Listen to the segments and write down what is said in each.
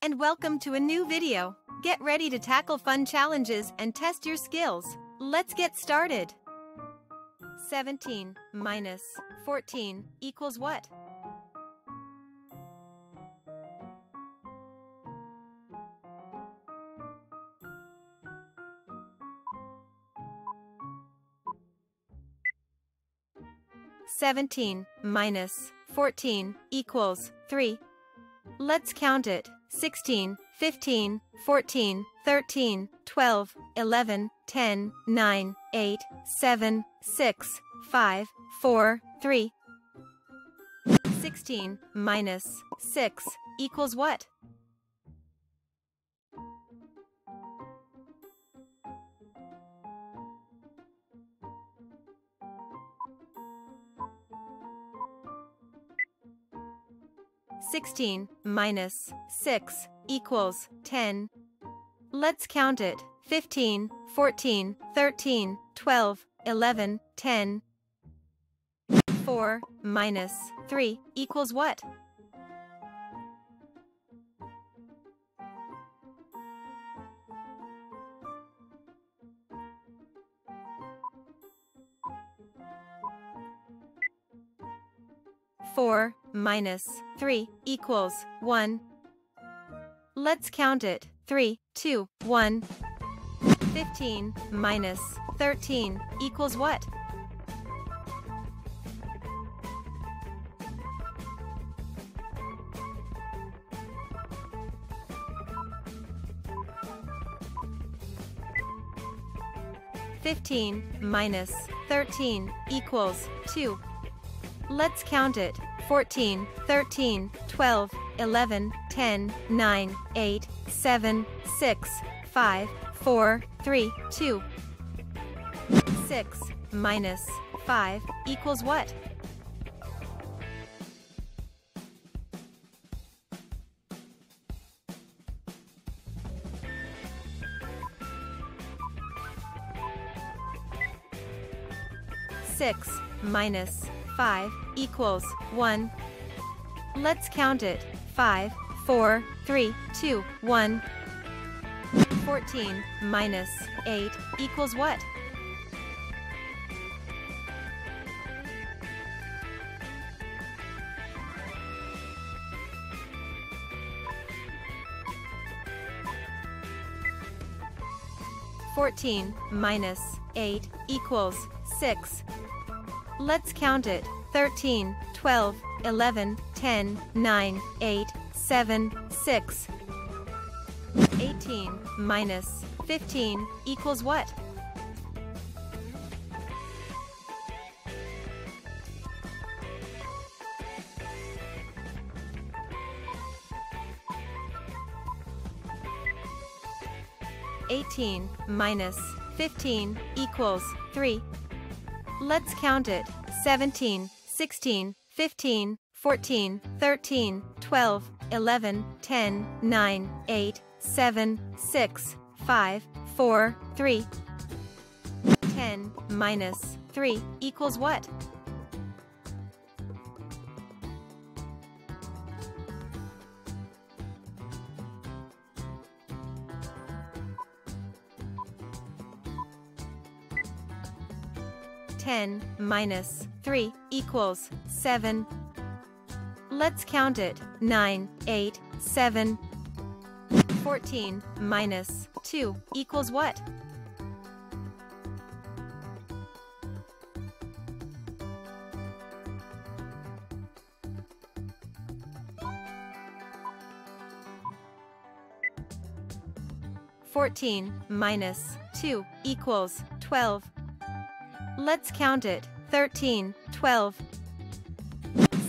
And welcome to a new video. Get ready to tackle fun challenges and test your skills. Let's get started. 17 minus 14 equals what? Seventeen minus fourteen equals three. Let's count it 16, 15, 14, 13, 12, 11, 10, 9, 8, 7, 6, 5, 4, 3. 16 minus 6 equals what? Sixteen minus six equals ten. Let's count it. 15, 14, 13, 12, 11, 10. 4 minus 3 equals what? Four minus three equals one. Let's count it. Three, two, one. 15 minus 13 equals what? Fifteen minus thirteen equals two. Let's count it. 14, 13, 12, 11, 10, 9, 8, 7, 6, 5, 4, 3, 2. 6 minus 5 equals what? Six minus 5 equals 1. Let's count it. 5, 4, 3, 2, 1. 14 minus 8 equals what? Fourteen minus eight equals six. Let's count it. 13, 12, 11, 10, 9, 8, 7, 6. 18 minus 15 equals what? Eighteen minus fifteen equals three. Let's count it. 17, 16, 15, 14, 13, 12, 11, 10, 9, 8, 7, 6, 5, 4, 3. 10 minus 3 equals what? Ten minus three equals seven. Let's count it. Nine, eight, seven. 14 minus 2 equals what? Fourteen minus two equals twelve. Let's count it. Thirteen, twelve.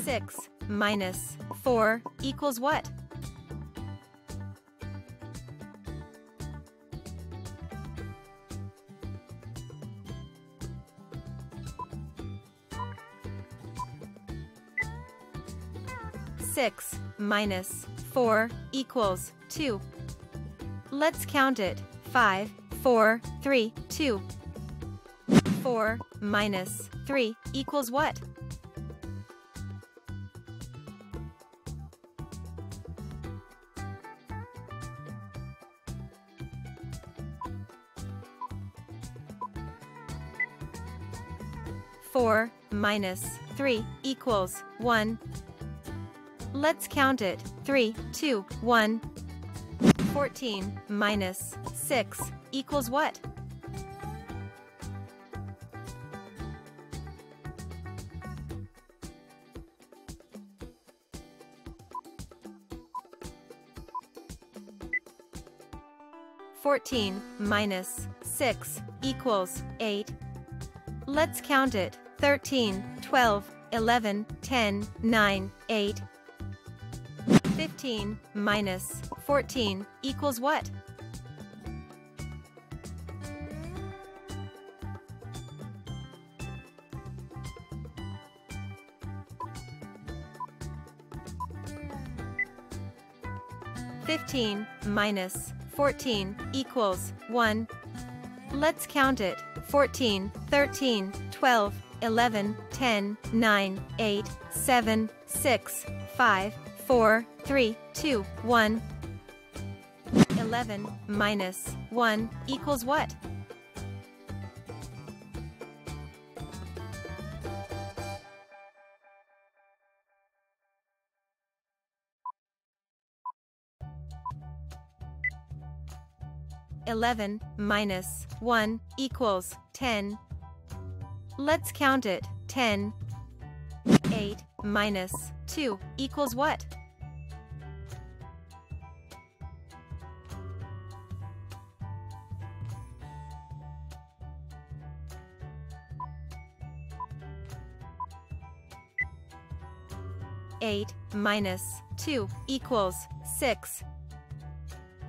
Six minus four equals what? Six minus four equals two. Let's count it. Five, four, three, two. 4 minus 3 equals what? Four minus three equals one. Let's count it. Three, two, one. Fourteen minus six equals what? Fourteen minus six equals eight. Let's count it. 13, 12, 11, 10, 9, 8. 15 minus 14 equals what? Fifteen minus fourteen equals one. Let's count it. 14, 13, 12, 11, 10, 9, 8, 7, 6, 5, 4, 3, 2, 1. 11 minus 1 equals what? Eleven minus one equals ten. Let's count it. Ten. Eight minus two equals what? Eight minus two equals six.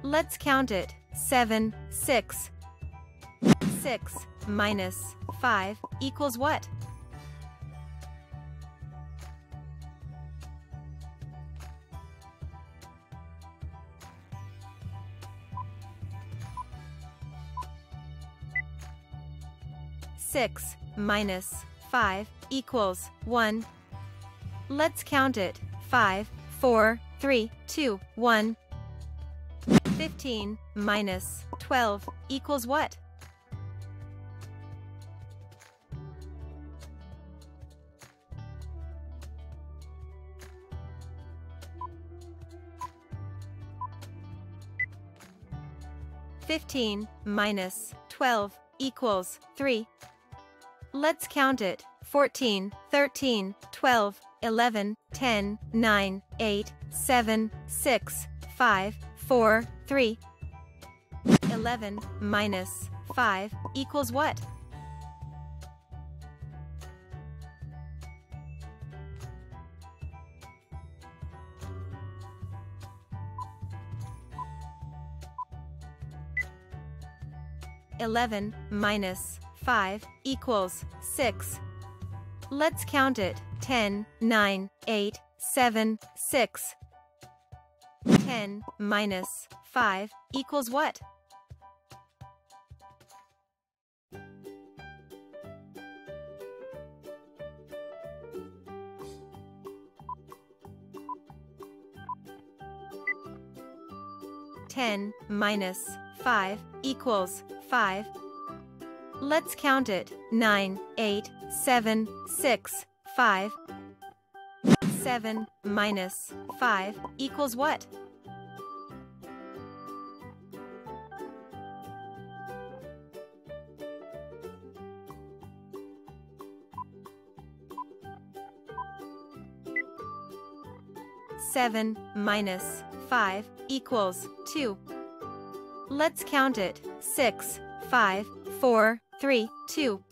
Let's count it. Seven, six. Six minus five equals what? Six minus five equals one. Let's count it. Five, four, three, two, one. 15 minus 12 equals what? Fifteen minus twelve equals three. Let's count it. 14, 13, 12, 11, 10, 9, 8, 7, 6, 5, 4, 3. 11 minus 5 equals what? Eleven minus five equals six. Let's count it. Ten, nine, eight, seven, six. 10 minus 5 equals what? Ten minus five equals five. Let's count it. Nine, eight, seven, six, five. 7 minus 5 equals what? Seven minus five equals two. Let's count it. Six, five, four, three, two.